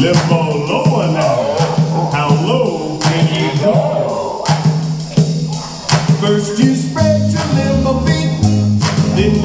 Lift more lower now. How low can you go? First you spread your limo feet, then